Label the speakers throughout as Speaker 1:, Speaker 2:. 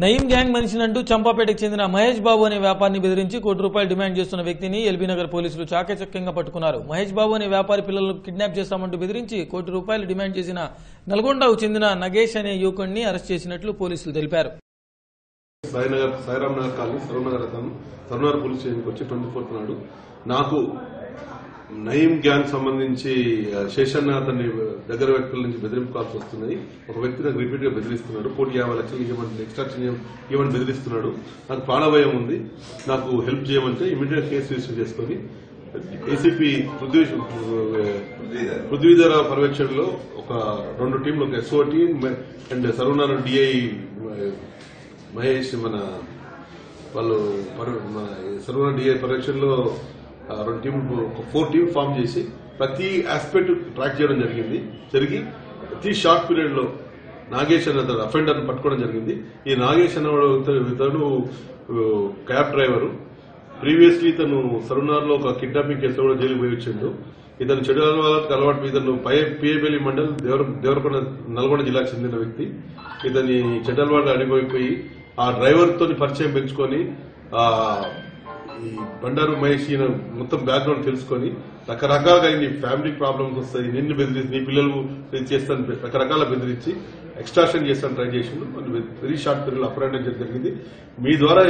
Speaker 1: Nayeem gang మనిషినంటూ చంపాపేటకు చెందిన మహేష్ బాబు అనే వ్యాపారిని బెదిరించి కోటి రూపాయలు డిమాండ్ చేస్తున్న వ్యక్తిని ఎల్బీనగర్ పోలీసులు చాకచక్యంగా పట్టుకున్నారు. మహేష్ బాబు అనే వ్యాపారి పిల్లలను కిడ్నాప్ చేస్తామంటూ బెదిరించి కోటి రూపాయలు డిమాండ్ చేసిన నల్గొండకు చెందిన నగేష్ అనే యువకుడిని అరెస్ట్ చేసినట్లు పోలీసులు తెలిపారు.
Speaker 2: సాయినగర్ సాయిరామ్ నగర్ కాలనీ సరవనగర్ అతను పోలీస్ స్టేషన్కి వచ్చి ట్వంటీ ఫోర్త్ నాడు నాకు నయీం గ్యాంగ్ సంబంధించి శేషన్నాథ్ శేషన్న దగ్గర వ్యక్తుల నుంచి బెదిరింపు కాల్స్ వస్తున్నాయి. ఒక వ్యక్తి నాకు రిపీట్గా బెదిరిస్తున్నాడు. కోటి యాభై లక్షలు ఇవ్వమని ఎక్స్ట్రాక్షన్ ఇవ్వమని బెదిరిస్తున్నాడు. నాకు ప్రాణభయం ఉంది. నాకు హెల్ప్ చేయమంటే ఇమీడియట్ కేసు రిజిస్టర్ చేసుకుని ఏసీపీ పృథ్వీ పృథ్వీధర పర్యవేక్షణలో ఒక రెండు టీంలు ఒక SO team and Sarvanarayana DI Mahesh మన వాళ్ళు పర్- మన సర్వనారాయణ డిఐ పర్యవేక్షణలో రెండు టీములు ఒక ఫోర్ టీమ్ ఫామ్ చేసి ప్రతి ఆస్పెక్ట్ ట్రాక్ చేయడం జరిగింది. జరిగి ప్రతి షార్ట్ పీరియడ్లో నాగేష్ అనే అతను అఫెండర్ పట్టుకోవడం జరిగింది. ఈ నాగేష్ అనేవాడు ఇతను- క్యాబ్ డ్రైవరు ప్రీవియస్లీ ఇతను సరునార్లో ఒక కిడ్నాపింగ్ కేసులో కూడా జైలుకు పోయి వచ్చిండు. ఇతను చెడు అలవాటుకు అలవాటు ఇతను పై మండల్ దేవర దేవరకొండ నల్గొండ జిల్లాకు చెందిన వ్యక్తి. ఇతని చెడు అలవాటు అడిగిపోయిపోయి ఆ డ్రైవర్ పరిచయం పెంచుకొని ఈ బండారు మహేష్ ఈయన మొత్తం బ్యాక్గ్రౌండ్ తెలుసుకొని రకరకాలుగా నీ ఫ్యామిలీ ప్రాబ్లమ్స్ వస్తాయి నిన్ను బెదిరించి నీ పిల్లలు చేస్తాను రకరకాల బెదిరించి ఎక్స్ట్రాక్షన్ చేస్తాను ట్రై చేసిండు. వెరీ షార్ట్ పీరియడ్ అప్రైండ్ జరిగింది. మీ ద్వారా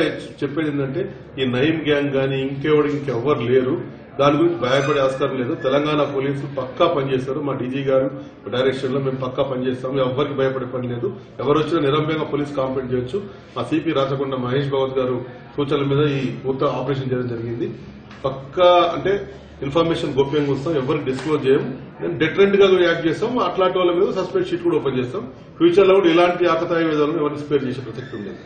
Speaker 2: చెప్పేది ఏంటంటే ఈ నయం గ్యాంగ్ కానీ ఇంకెవడు ఇంకెవ్వరు లేరు. దాని గురించి భయపడే ఆస్కారం లేదు. తెలంగాణ పోలీసులు పక్కా పనిచేస్తారు. మా డీజీ గారు డైరెక్షన్లో మేము పక్కా పనిచేస్తాం. ఎవరికి భయపడే పని లేదు. ఎవరు వచ్చినా నిరంభ్యంగా పోలీస్ కాంప్లైంట్ చేయొచ్చు. మా సిపి రాచకొండ మహేష్ భగవత్ గారు సూచనల మీద ఈ పూర్తి ఆపరేషన్ చేయడం జరిగింది. పక్కా అంటే ఇన్ఫర్మేషన్ గోప్యంగా వస్తాం ఎవరికి డిస్క్లోజ్ చేయం నేను డిఫరెంట్గా యాక్ట్ చేస్తాం అట్లాంటి వాళ్ళ మీద సస్పెండ్ షీట్ కూడా ఓపెన్ చేస్తాం. ఫ్యూచర్లో కూడా ఇలాంటి ఆకతాయి విధాలను ఎవరిని స్పేర్ చేసే ప్రసక్తి ఉండేది.